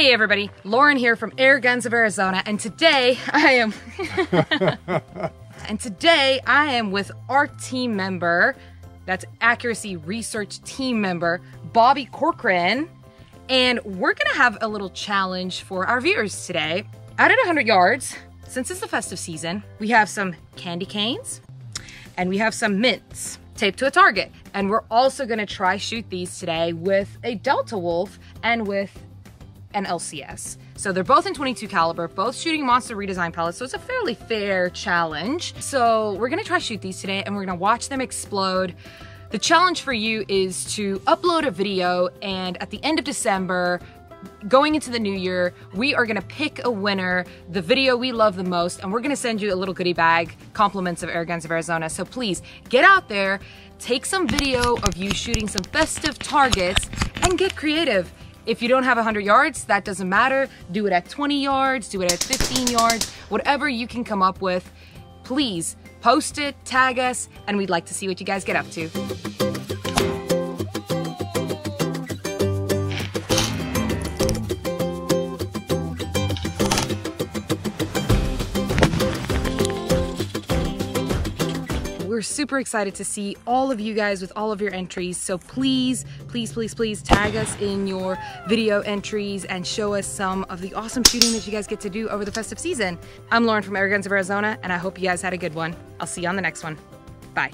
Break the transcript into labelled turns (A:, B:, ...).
A: Hey everybody, Lauren here from Airguns of Arizona, and today I am and today I am with our team member, that's accuracy research team member, Bobby Corcoran, and we're gonna have a little challenge for our viewers today. Out at 100 yards, since it's the festive season, we have some candy canes and we have some mints taped to a target. And we're also gonna try shoot these today with a Delta Wolf and with an LCS. So they're both in 22 caliber, both shooting monster redesign pellets, so it's a fairly fair challenge. So we're gonna try shoot these today and we're gonna watch them explode. The challenge for you is to upload a video and at the end of December, going into the new year, we are gonna pick a winner, the video we love the most, and we're gonna send you a little goodie bag, compliments of Airguns of Arizona. So please get out there, take some video of you shooting some festive targets, and get creative. If you don't have 100 yards, that doesn't matter. Do it at 20 yards, do it at 15 yards, whatever you can come up with. Please post it, tag us, and we'd like to see what you guys get up to. We're super excited to see all of you guys with all of your entries. So please, please, please, please tag us in your video entries and show us some of the awesome shooting that you guys get to do over the festive season. I'm Lauren from Airguns of Arizona, and I hope you guys had a good one. I'll see you on the next one. Bye.